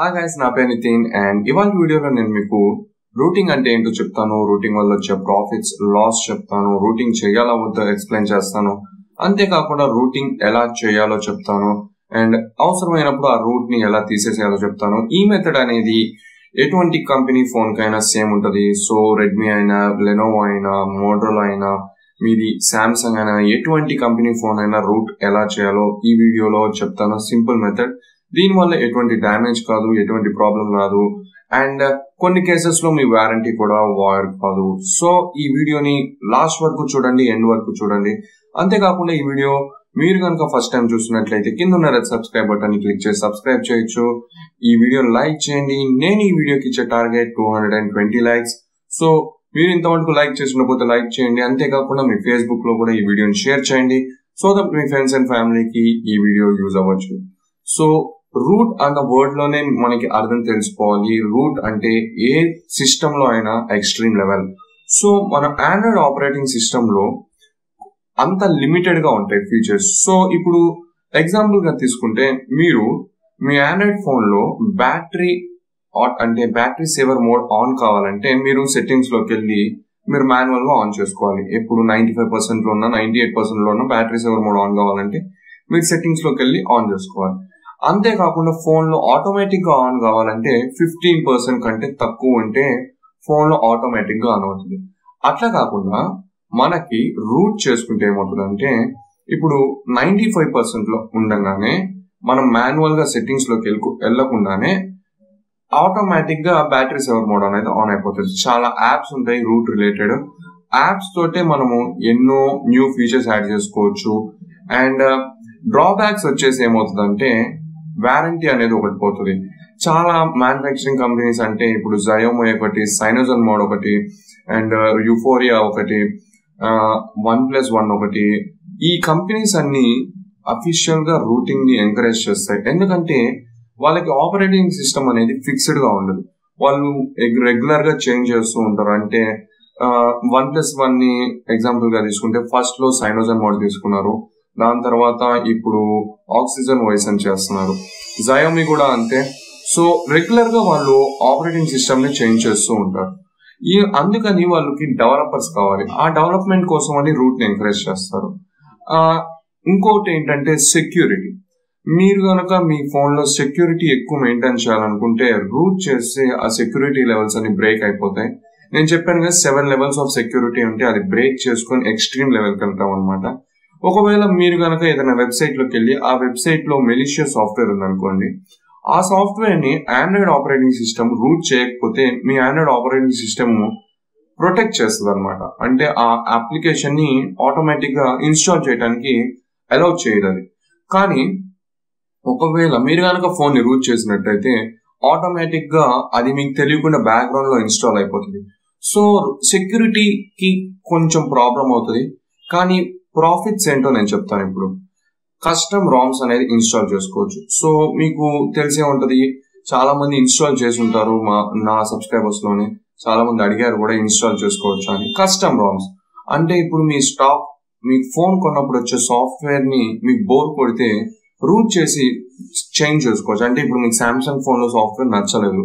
Hi guys నా పేరు Nitin and ఇవాళ వీడియోలో నేను మీకు రూటింగ్ అంటే ఏంటో చెప్తాను. రూటింగ్ వల్ల వచ్చే ప్రాఫిట్స్ లాస్ చెప్తాను. రూటింగ్ చేయాలా వద్దో ఎక్స్ప్లెయిన్ చేస్తాను. అంతేకాకుండా రూటింగ్ ఎలా చేయాలో చెప్తాను. అండ్ అవసరమైనప్పుడు ఆ రూట్ని ఎలా తీసేసేయాలో చెప్తాను. ఈ మెథడ్ అనేది ఎటువంటి కంపెనీ ఫోన్ కైనా సేమ్ ఉంటుంది. సో రెడ్మీ అయినా లెనోవో అయినా మోడ్రోల్ అయినా మీది శాంసంగ్ అయినా ఎటువంటి కంపెనీ ఫోన్ అయినా రూట్ ఎలా చేయాలో ఈ వీడియోలో చెప్తాను. సింపుల్ మెథడ్ దీనివల్ల ఎటువంటి డ్యామేజ్ కాదు ఎటువంటి ప్రాబ్లం రాదు. అండ్ కొన్ని కేసెస్లో మీ వారంటీ కూడా వాయిడ్ కాదు. సో ఈ వీడియోని లాస్ట్ వరకు చూడండి ఎండ్ వరకు చూడండి. అంతేకాకుండా ఈ వీడియో మీరు కనుక ఫస్ట్ టైం చూస్తున్నట్లయితే కింద ఉన్న రెడ్ సబ్స్క్రైబ్ బటన్ క్లిక్ చేసి సబ్స్క్రైబ్ చేయొచ్చు. ఈ వీడియో లైక్ చేయండి. నేను ఈ వీడియోకి ఇచ్చే target two hundred and twenty likes. So మీరు ఇంతవరకు లైక్ చేసినపోతే లైక్ చేయండి. అంతేకాకుండా మీ ఫేస్బుక్లో కూడా ఈ వీడియోని షేర్ చేయండి. సో దట్ మీ ఫ్రెండ్స్ అండ్ ఫ్యామిలీకి ఈ వీడియో యూజ్ అవ్వచ్చు. సో రూట్ అన్న వర్డ్లోనే మనకి అర్థం తెలుసుకోవాలి. రూట్ అంటే ఏ సిస్టమ్లో అయినా ఎక్స్ట్రీమ్ లెవెల్. సో మన ఆండ్రాయిడ్ ఆపరేటింగ్ సిస్టమ్లో అంత లిమిటెడ్గా ఉంటాయి ఫీచర్స్ సో ఇప్పుడు ఎగ్జాంపుల్గా తీసుకుంటే మీరు మీ ఆండ్రాయిడ్ ఫోన్లో బ్యాటరీ అంటే బ్యాటరీ సేవర్ మోడ్ ఆన్ కావాలంటే మీరు సెట్టింగ్స్లోకి వెళ్ళి మీరు మాన్యువల్గా ఆన్ చేసుకోవాలి. ఎప్పుడు నైన్టీ ఫైవ్ పర్సెంట్లో ఉన్న నైన్టీ ఎయిట్ పర్సెంట్లో ఉన్న బ్యాటరీ సేవర్ మోడ్ ఆన్ కావాలంటే మీరు సెట్టింగ్స్లోకి వెళ్ళి ఆన్ చేసుకోవాలి. అంతేకాకుండా ఫోన్లో ఆటోమేటిక్గా ఆటోమేటిక్గా ఆన్ కావాలంటే ఫిఫ్టీన్ పర్సెంట్ కంటే తక్కువ ఉంటే ఫోన్లో ఆటోమేటిక్గా ఆన్ అవుతుంది. అట్లా కాకుండా మనకి రూట్ చేసుకుంటే ఏమవుతుందంటే ఇప్పుడు నైన్టీ ఫైవ్ పర్సెంట్లో ఉండగానే మనం మాన్యువల్గా సెట్టింగ్స్లోకి సెట్టింగ్స్లోకి వెళ్ళకు వెళ్ళకుండానే ఆటోమేటిక్గా బ్యాటరీ సేవర్ మోడ్ అనేది ఆన్ అయిపోతుంది. చాలా యాప్స్ ఉంటాయి రూట్ రిలేటెడ్ యాప్స్ తోటే మనము ఎన్నో న్యూ ఫీచర్స్ యాడ్ చేసుకోవచ్చు. అండ్ డ్రాబ్యాక్స్ uh, వచ్చేసి ఏమవుతుందంటే వారంటీ అనేది ఒకటి పోతుంది. చాలా మ్యానుఫ్యాక్చరింగ్ కంపెనీస్ అంటే ఇప్పుడు జయోమో ఒకటి సైనోజన్ మోడ్ ఒకటి అండ్ యూఫోరియా uh, ఒకటి వన్ ప్లస్ వన్ ఒకటి. ఈ కంపెనీస్ అన్ని అఫీషియల్గా రూటింగ్ని ఎంకరేజ్ చేస్తాయి. ఎందుకంటే వాళ్ళకి ఆపరేటింగ్ సిస్టమ్ అనేది ఫిక్స్డ్గా ఉండదు. వాళ్ళు రెగ్యులర్గా చేంజ్ చేస్తూ ఉంటారు. అంటే వన్ ప్లస్ వన్ని ఎగ్జాంపుల్గా తీసుకుంటే ఫస్ట్లో సైనోజన్ మోడ్ తీసుకున్నారు. దాని తర్వాత ఇప్పుడు ఆక్సిజన్ వాయిస్ అని చేస్తున్నారు. జయోమి కూడా అంతే. సో రెగ్యులర్గా వాళ్ళు ఆపరేటింగ్ సిస్టమ్ని చేంజ్ చేస్తూ ఉంటారు. ఈ అందుకని వాళ్ళకి డెవలపర్స్ కావాలి. ఆ డెవలప్మెంట్ కోసం అని రూట్ని ఎంకరేజ్ చేస్తారు. ఇంకోటి ఏంటంటే సెక్యూరిటీ మీరు కనుక మీ ఫోన్లో సెక్యూరిటీ ఎక్కువ మెయింటైన్ చేయాలనుకుంటే రూట్ చేస్తే ఆ సెక్యూరిటీ లెవెల్స్ అన్ని బ్రేక్ అయిపోతాయి. నేను చెప్పాను కదా సెవెన్ లెవెల్స్ ఆఫ్ సెక్యూరిటీ ఉంటే అది బ్రేక్ చేసుకొని ఎక్స్ట్రీమ్ లెవెల్కి వెళ్తాం అనమాట ఒకవేళ మీరు కనుక ఏదైనా వెబ్సైట్లోకి వెళ్ళి ఆ వెబ్సైట్లో సాఫ్ట్వేర్ ఉందనుకోండి ఆ సాఫ్ట్వేర్ని ఆండ్రాయిడ్ ఆపరేటింగ్ సిస్టమ్ రూట్ చేయకపోతే మీ ఆండ్రాయిడ్ ఆపరేటింగ్ సిస్టమ్ ప్రొటెక్ట్ చేస్తుంది అనమాట అంటే ఆ అప్లికేషన్ని ఆటోమేటిక్గా ఇన్స్టాల్ చేయడానికి అలౌ చేయదు అది కానీ ఒకవేళ మీరు కనుక ఫోన్ని రూట్ చేసినట్టయితే ఆటోమేటిక్గా అది మీకు తెలియకుండా బ్యాక్గ్రౌండ్లో ఇన్స్టాల్ అయిపోతుంది. సో సెక్యూరిటీకి కొంచెం ప్రాబ్లం అవుతుంది. కానీ ప్రాఫిట్స్ ఏంటో నేను చెప్తాను ఇప్పుడు. కస్టమ్ రామ్స్ అనేది ఇన్స్టాల్ చేసుకోవచ్చు. సో మీకు తెలిసే ఉంటది చాలా మంది ఇన్స్టాల్ చేసి ఉంటారు మా నా సబ్స్క్రైబర్స్లోనే. చాలా మంది అడిగారు కూడా ఇన్స్టాల్ చేసుకోవచ్చు అని. కస్టమ్ రామ్స్ అంటే ఇప్పుడు మీ స్టాక్ మీ ఫోన్ కొన్నప్పుడు వచ్చే సాఫ్ట్వేర్ని మీకు బోర్ కొడితే రూట్ చేసి చేంజ్ చేసుకోవచ్చు. అంటే ఇప్పుడు మీకు సామ్సంగ్ ఫోన్లో సాఫ్ట్వేర్ నచ్చలేదు.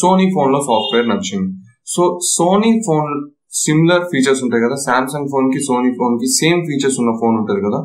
సోనీ ఫోన్లో సాఫ్ట్వేర్ నచ్చింది. So Sony phone similar features ఉంటాయి కదా. సామ్సంగ్ ఫోన్కి సోనీ ఫోన్కి సేమ్ ఫీచర్స్ ఉన్న ఫోన్ ఉంటుంది కదా.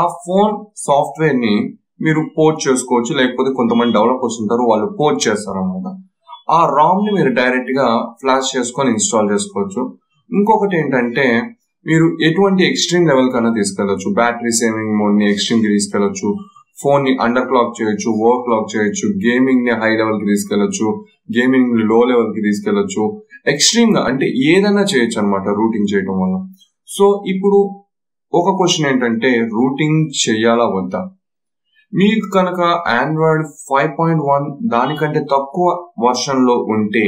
ఆ ఫోన్ సాఫ్ట్వేర్ని మీరు పోర్ట్ చేసుకోవచ్చు. లేకపోతే కొంతమంది డెవలపర్స్ ఉంటారు వాళ్ళు పోర్ట్ చేస్తారు అనమాట ఆ రామ్ని మీరు డైరెక్ట్గా ఫ్లాష్ చేసుకొని ఇన్స్టాల్ చేసుకోవచ్చు. ఇంకొకటి ఏంటంటే మీరు ఎటువంటి ఎక్స్ట్రీమ్ లెవెల్ కన్నా తీసుకెళ్ళొచ్చు బ్యాటరీ సేవింగ్ మోడ్ని ఎక్స్ట్రీమ్కి తీసుకెళ్ళొచ్చు ఫోన్ని అండర్ క్లాక్ చేయొచ్చు ఓవర్ క్లాక్ చేయొచ్చు. గేమింగ్ని హై లెవెల్కి తీసుకెళ్ళొచ్చు గేమింగ్ని లో లెవెల్కి తీసుకెళ్ళొచ్చు ఎక్స్ట్రీమ్గా అంటే ఏదైనా చేయొచ్చు అనమాట రూటింగ్ చేయడం వల్ల. సో ఇప్పుడు ఒక క్వశ్చన్ ఏంటంటే రూటింగ్ చేయాలా వద్దా? మీకు కనుక ఆండ్రాయిడ్ ఫైవ్ పాయింట్ వన్ దానికంటే తక్కువ వర్షన్లో ఉంటే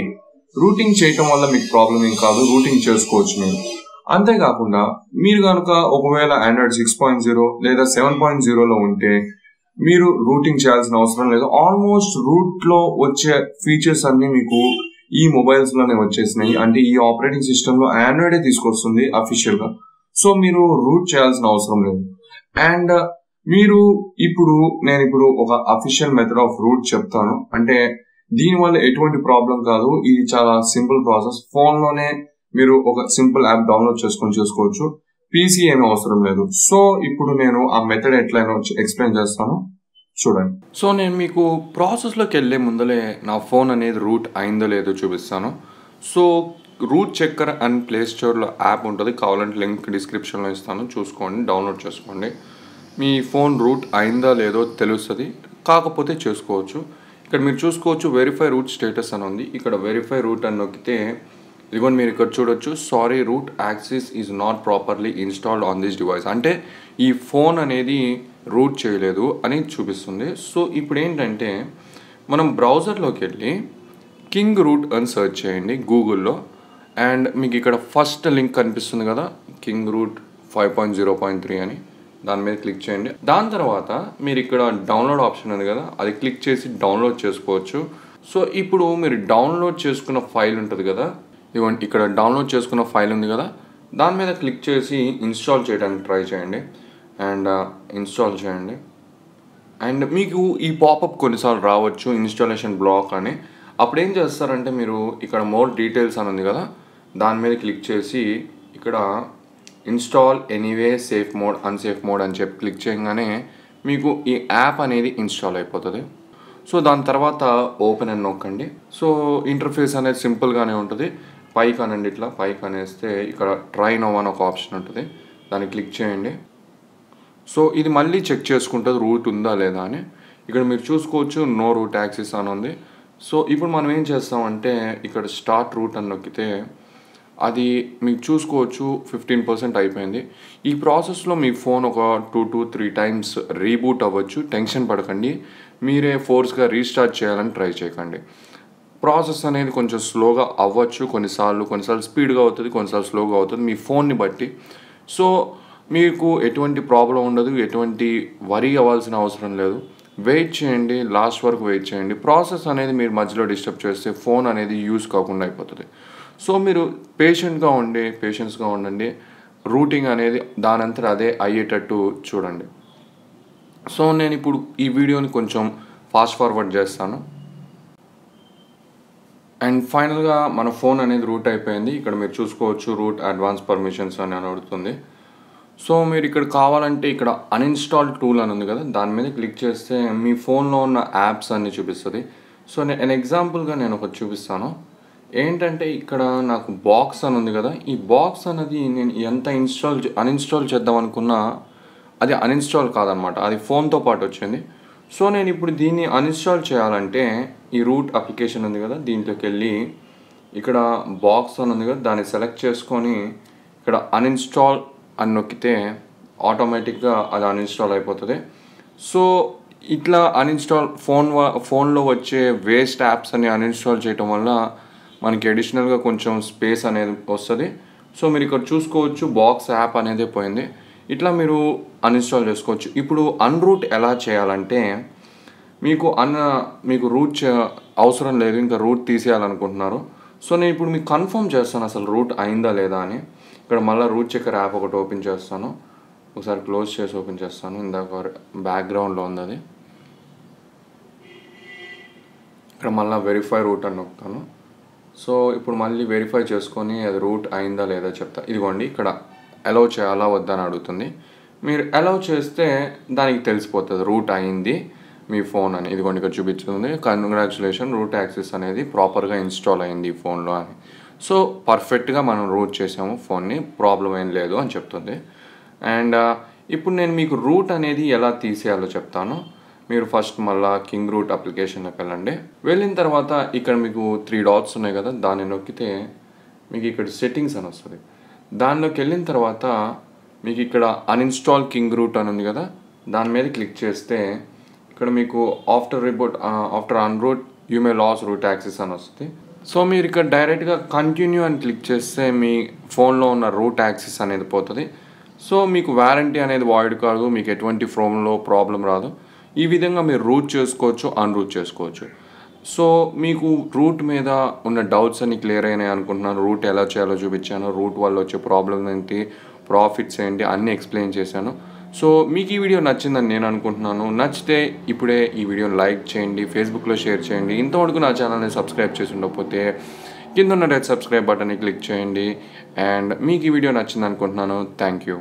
రూటింగ్ చేయటం వల్ల మీకు ప్రాబ్లం ఏం కాదు రూటింగ్ చేసుకోవచ్చు మీరు. అంతేకాకుండా మీరు కనుక ఒకవేళ ఆండ్రాయిడ్ సిక్స్ పాయింట్ జీరో లేదా సెవెన్ పాయింట్ జీరోలో ఉంటే మీరు రూటింగ్ చేయాల్సిన అవసరం లేదు. ఆల్మోస్ట్ రూట్లో వచ్చే ఫీచర్స్ అన్ని మీకు ఈ మొబైల్స్లోనే వచ్చేసినాయి. అంటే ఈ ఆపరేటింగ్ సిస్టమ్లో ఆండ్రాయిడే తీసుకొస్తుంది అఫీషియల్గా. సో మీరు రూట్ చేయాల్సిన అవసరం లేదు. అండ్ మీరు ఇప్పుడు నేను ఇప్పుడు ఒక అఫీషియల్ మెథడ్ ఆఫ్ రూట్ చెప్తాను. అంటే దీనివల్ల ఎటువంటి ప్రాబ్లం కాదు. ఇది చాలా సింపుల్ ప్రాసెస్ ఫోన్లోనే మీరు ఒక సింపుల్ యాప్ డౌన్లోడ్ చేసుకొని చేసుకోవచ్చు. పీసీ ఏమీ అవసరం లేదు. సో ఇప్పుడు నేను ఆ మెథడ్ ఎట్లయినా ఎక్స్ప్లెయిన్ చేస్తాను. చూడండి. సో నేను మీకు ప్రాసెస్లోకి వెళ్ళే ముందలే నా ఫోన్ అనేది రూట్ అయిందో లేదో చూపిస్తాను. So root checker and play స్టోర్లో యాప్ ఉంటుంది. కావాలంటే లింక్ డిస్క్రిప్షన్లో ఇస్తాను. చూసుకోండి డౌన్లోడ్ చేసుకోండి. మీ ఫోన్ రూట్ అయిందా లేదో తెలుస్తుంది. కాకపోతే చేసుకోవచ్చు. ఇక్కడ మీరు చూసుకోవచ్చు వెరిఫై రూట్ స్టేటస్ అని ఉంది. ఇక్కడ వెరిఫై రూట్ అని నొక్కితే ఇదిగోండి మీరు ఇక్కడ చూడొచ్చు. Sorry root access is not properly installed on this device అంటే ఈ ఫోన్ అనేది రూట్ చేయలేదు అని చూపిస్తుంది. సో ఇప్పుడు ఏంటంటే మనం బ్రౌజర్లోకి వెళ్ళి కింగ్ రూట్ అని సెర్చ్ చేయండి గూగుల్లో. అండ్ మీకు ఇక్కడ ఫస్ట్ లింక్ కనిపిస్తుంది కదా King root five point zero point three అని. దాని మీద క్లిక్ చేయండి. దాని తర్వాత మీరు ఇక్కడ డౌన్లోడ్ ఆప్షన్ ఉంది కదా అది క్లిక్ చేసి డౌన్లోడ్ చేసుకోవచ్చు. సో ఇప్పుడు మీరు డౌన్లోడ్ చేసుకున్న ఫైల్ ఉంటుంది కదా ఇవ్వండి ఇక్కడ డౌన్లోడ్ చేసుకున్న ఫైల్ ఉంది కదా దాని మీద క్లిక్ చేసి ఇన్స్టాల్ చేయడానికి ట్రై చేయండి. అండ్ ఇన్స్టాల్ చేయండి. అండ్ మీకు ఈ పాపప్ కొన్నిసార్లు రావచ్చు ఇన్స్టాలేషన్ బ్లాక్ అని. అప్పుడు ఏం చేస్తారంటే మీరు ఇక్కడ మోర్ డీటెయిల్స్ అని ఉంది కదా దాని మీద క్లిక్ చేసి ఇక్కడ install anyway safe mode unsafe mode అని చెప్పి క్లిక్ చేయగానే మీకు ఈ యాప్ అనేది ఇన్స్టాల్ అయిపోతుంది. సో దాని తర్వాత ఓపెన్ అని నొక్కండి. సో ఇంటర్ఫేస్ అనేది సింపుల్గానే ఉంటుంది. పైకి అనండి ఇట్లా పైకి అనేస్తే ఇక్కడ ట్రైన్ అని ఒక ఆప్షన్ ఉంటుంది. దాన్ని క్లిక్ చేయండి. సో ఇది మళ్ళీ చెక్ చేసుకుంటుంది రూట్ ఉందా లేదా అని. ఇక్కడ మీరు చూసుకోవచ్చు నో రూట్ యాక్సిస్ అని ఉంది. సో ఇప్పుడు మనం ఏం చేస్తామంటే ఇక్కడ స్టార్ట్ రూట్ అని నొక్కితే అది మీకు చూసుకోవచ్చు ఫిఫ్టీన్ పర్సెంట్ అయిపోయింది. ఈ ప్రాసెస్లో మీ ఫోన్ ఒక two to three times reboot అవ్వచ్చు. టెన్షన్ పడకండి. మీరే ఫోర్స్గా రీస్టార్ట్ చేయాలని ట్రై చేయకండి. ప్రాసెస్ అనేది కొంచెం స్లోగా అవ్వచ్చు. కొన్నిసార్లు కొన్నిసార్లు స్పీడ్గా అవుతుంది కొన్నిసార్లు స్లోగా అవుతుంది. మీ ఫోన్ని బట్టి. సో మీకు ఎటువంటి ప్రాబ్లం ఉండదు ఎటువంటి వరీ అవ్వాల్సిన అవసరం లేదు. వెయిట్ చేయండి లాస్ట్ వరకు వెయిట్ చేయండి. ప్రాసెస్ అనేది మీరు మధ్యలో డిస్టర్బ్ చేస్తే ఫోన్ అనేది యూస్ కాకుండా అయిపోతుంది. సో మీరు పేషెంట్గా ఉండి పేషెన్స్గా ఉండండి. రూటింగ్ అనేది దానంతా అదే అయ్యేటట్టు చూడండి. సో నేను ఇప్పుడు ఈ వీడియోని కొంచెం ఫాస్ట్ ఫార్వర్డ్ చేస్తాను. అండ్ ఫైనల్గా మన ఫోన్ అనేది రూట్ అయిపోయింది. ఇక్కడ మీరు చూసుకోవచ్చు రూట్ అడ్వాన్స్ పర్మిషన్స్ అని అడుగుతుంది. సో మీరు ఇక్కడ కావాలంటే ఇక్కడ అన్ఇన్స్టాల్ టూల్ అని ఉంది కదా దాని మీద క్లిక్ చేస్తే మీ ఫోన్లో ఉన్న యాప్స్ అన్ని చూపిస్తుంది. సో నేను ఎగ్జాంపుల్గా నేను ఒకటి చూపిస్తాను. ఏంటంటే ఇక్కడ నాకు బాక్స్ అని ఉంది కదా ఈ బాక్స్ అనేది నేను ఎంత ఇన్స్టాల్ అన్ఇన్స్టాల్ చేద్దాం అనుకున్నా అది అన్ఇన్స్టాల్ కాదనమాట అది ఫోన్తో పాటు వచ్చింది. సో నేను ఇప్పుడు దీన్ని అన్ఇన్స్టాల్ చేయాలంటే ఈ రూట్ అప్లికేషన్ ఉంది కదా దీంట్లోకి వెళ్ళి ఇక్కడ బాక్స్ అని ఉంది కదా దాన్ని సెలెక్ట్ చేసుకొని ఇక్కడ అన్ఇన్స్టాల్ అని నొక్కితే ఆటోమేటిక్గా అది అన్ఇన్స్టాల్ అయిపోతుంది. సో ఇట్లా అన్ఇన్స్టాల్ ఫోన్ ఫోన్లో వచ్చే వేస్ట్ యాప్స్ అని అన్ఇన్స్టాల్ చేయటం వల్ల మనకి అడిషనల్గా కొంచెం స్పేస్ అనేది వస్తుంది. సో మీరు ఇక్కడ చూసుకోవచ్చు బాక్స్ యాప్ అనేది పోయింది. ఇట్లా మీరు అన్ఇన్స్టాల్ చేసుకోవచ్చు. ఇప్పుడు అన్రూట్ ఎలా చేయాలంటే మీకు అన్న మీకు రూట్ చే- అవసరం లేదు ఇంకా రూట్ తీసేయాలనుకుంటున్నారు. సో నేను ఇప్పుడు మీకు కన్ఫర్మ్ చేస్తాను అసలు రూట్ అయిందా లేదా అని. ఇక్కడ మళ్ళీ రూట్ చెక్కర్ యాప్ ఒకటి ఓపెన్ చేస్తాను. ఒకసారి క్లోజ్ చేసి ఓపెన్ చేస్తాను. ఇందాక బ్యాక్గ్రౌండ్లో ఉంది అది ఇక్కడ మళ్ళీ వెరిఫై రూట్ అని నొక్కుతాను. సో ఇప్పుడు మళ్ళీ వెరిఫై చేసుకొని అది రూట్ అయిందా లేదా చెప్తా. ఇదిగోండి ఇక్కడ అలౌ చేయాలా వద్దా అని అడుగుతుంది. మీరు అలౌ చేస్తే దానికి తెలిసిపోతుంది. రూట్ అయింది మీ ఫోన్ అని. ఇదిగోండి ఇక్కడ చూపించుతుంది కంగ్రాచులేషన్ రూట్ యాక్సెస్ అనేది ప్రాపర్గా ఇన్స్టాల్ అయింది ఈ ఫోన్లో అని. సో పర్ఫెక్ట్గా మనం రూట్ చేసాము ఫోన్ని ప్రాబ్లం ఏం లేదు అని చెప్తుంది. అండ్ uh, ఇప్పుడు నేను మీకు రూట్ అనేది ఎలా తీసేయాలో చెప్తాను. మీరు ఫస్ట్ మళ్ళా కింగ్ రూట్ అప్లికేషన్లోకి వెళ్ళండి. వెళ్ళిన తర్వాత ఇక్కడ మీకు త్రీ డాట్స్ ఉన్నాయి కదా దాన్ని నొక్కితే మీకు ఇక్కడ సెట్టింగ్స్ అని వస్తుంది. దానిలోకి వెళ్ళిన తర్వాత మీకు ఇక్కడ అన్ఇన్స్టాల్ కింగ్ రూట్ అని ఉంది కదా దాని మీద క్లిక్ చేస్తే ఇక్కడ మీకు after report after unroot you may lose root access అని వస్తుంది. సో మీరు ఇక్కడ డైరెక్ట్గా కంటిన్యూ అని క్లిక్ చేస్తే మీ ఫోన్లో ఉన్న రూట్ యాక్సెస్ అనేది పోతుంది. సో మీకు వారంటీ అనేది వాయిడ్ కాదు మీకు ఎటువంటి ఫోన్లో ప్రాబ్లం రాదు. ఈ విధంగా మీరు రూట్ చేసుకోవచ్చు అన్రూట్ చేసుకోవచ్చు. సో మీకు రూట్ మీద ఉన్న డౌట్స్ అన్ని క్లియర్ అయినాయి అనుకుంటున్నాను. రూట్ ఎలా చేయాలో చూపించాను. రూట్ వల్ల వచ్చే ప్రాబ్లమ్స్ ఏంటి? ప్రాఫిట్స్ ఏంటి? అన్నీ ఎక్స్ప్లెయిన్ చేశాను. సో మీకు ఈ వీడియో నచ్చిందని నేను అనుకుంటున్నాను. నచ్చితే ఇప్పుడే ఈ వీడియోని లైక్ చేయండి ఫేస్బుక్లో షేర్ చేయండి. ఇంతవరకు నా ఛానల్ని సబ్స్క్రైబ్ చేసి ఉండకపోతే కింద ఉన్న రెడ్ సబ్స్క్రైబ్ బటన్ని క్లిక్ చేయండి. అండ్ మీకు ఈ వీడియో నచ్చింది అనుకుంటున్నాను థ్యాంక్ యూ